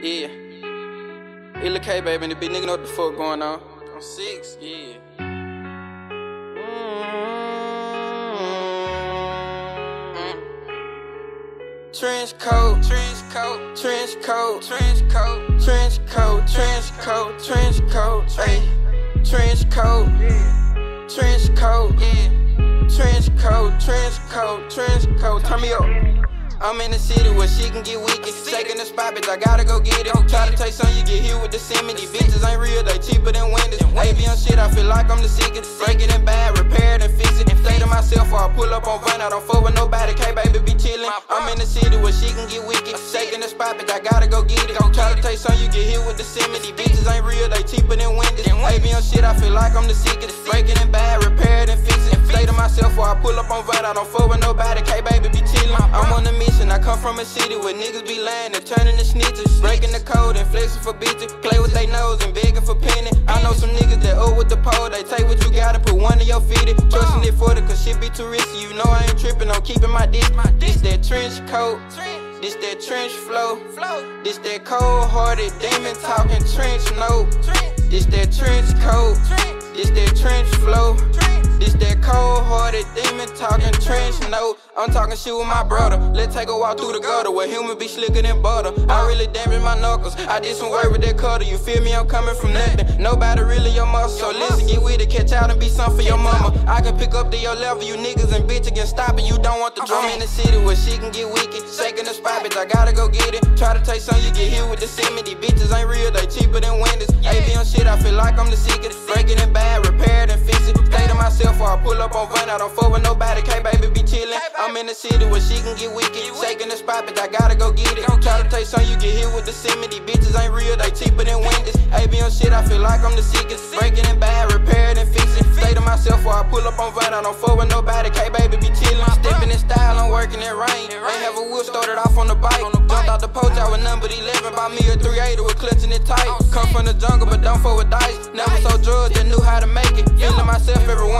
Yeah. Look, hey, baby, and the big nigga know what the fuck going on. I'm six, yeah. Mm. Trench coat, trench coat, trench coat, trench coat, trench coat, trench coat, trench coat, hey, trench coat, trench coat, trench coat, trench coat, trench coat. Turn me up. I'm in the city where she can get wicked. Taking the spot, bitch, I gotta go get it. Try to take some, you get hit with the cement. These bitches ain't real, they cheaper than Wendy's. Avion shit, I feel like I'm the sickest. Break it in bad, repair it and fix it. Say to myself, or I pull up on Vine, I don't fuck with nobody. K baby be chillin'. I'm in the city where she can get wicked. Taking the spot, bitch, I gotta go get it. Try to take some, you get hit with the cement. These bitches ain't real, they cheaper than Wendy's. Avion shit, I feel like I'm the sickest. Break it in bad, repair it and fix it. Say to myself, or I pull up on Vine, I don't fuck with nobody. K baby be chillin'. I'm come from a city where niggas be lying and turning to snitches. Breaking the code and flexing for bitches. Play with they nose and begging for penny. I know some niggas that owe with the pole. They take what you got and put one of your feet in. Trusting it for the cause shit be too risky. You know I ain't tripping on keeping my dick. This that trench coat. This that trench flow. This that cold hearted demon talking trench note. This that trench coat. This that trench flow. This that hearted demon talking trench note. I'm talking shit with my brother. Let's take a walk through the gutter where human be slicker than butter. I really damaged my knuckles. I did some work with that cutter. You feel me? I'm coming from nothing. Nobody really your muscle. So listen, get with it, catch out and be something for your mama. I can pick up to your level. You niggas and bitches can stop it. You don't want the drum in the city where she can get wicked. Shaking the spot, bitch. I gotta go get it. Try to take some, you get hit with the cement. These bitches ain't real, they cheaper than Wendy's. Avion shit, I feel like I'm the sickest. Break it in bad, myself or I pull up on Vine. I don't fuck with nobody. K baby be chillin'. I'm in the city where she can get wicked. Shaking the spot, bitch. I gotta go get it. Try to take some, you get hit with the cement. These bitches ain't real, they cheaper than Wendy's. Avion shit, I feel like I'm the sickest. Break it bad, repair it and fix it. Stay to myself or I pull up on Vine. I don't fuck with nobody. K baby be chillin'. Stepping in style, I'm working in rain. Ain't have a wheel started off on the bike. Jumped out the poach, I was number 11. By me a 380 with clutching it tight. Oh, Come from the jungle, but don't fuck with dice. Never so drugs, just knew how to make it. Feeling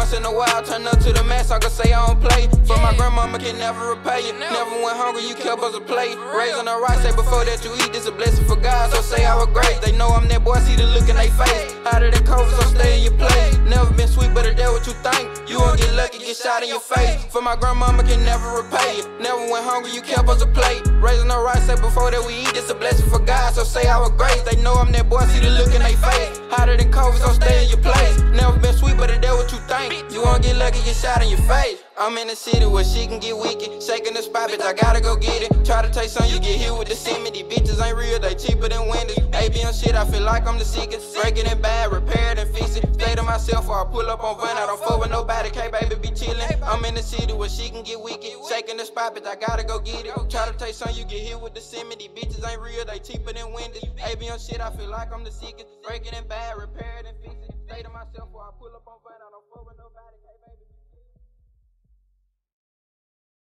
once in a while. Turn up to the max, I can say I don't play. But my grandmama can never repay it. Never went hungry, you kept us a plate. Raising the right, say before that you eat, this a blessing for God. So say I was great. They know I'm that boy, see the look in they face. Hotter than COVID, so stay in your place. Never been sweet, but if that what you think, you won't get lucky, get shot in your face. For my grandmama can never repay it. Never went hungry, you kept us a plate. Raising the right, say before that we eat, this a blessing for God. So say I was great. They know I'm that boy, shot in your face. I'm in the city where she can get wicked. Shaking the spot, bitch, I gotta go get it. Try to take some, you get hit with the cement. These bitches ain't real, they cheaper than Wendy's. Avion shit, I feel like I'm the sickest. Breaking it bad, repair it and fix it. Stay to myself or I pull up on Vine. I don't fuck with nobody, K baby be chillin'. I'm in the city where she can get wicked. Shaking the spot, bitch, I gotta go get it. Try to take some, you get hit with the cement. These bitches ain't real, they cheaper than Wendy's. Avion shit, I feel like I'm the sickest. Breaking it bad, repair it and fix it.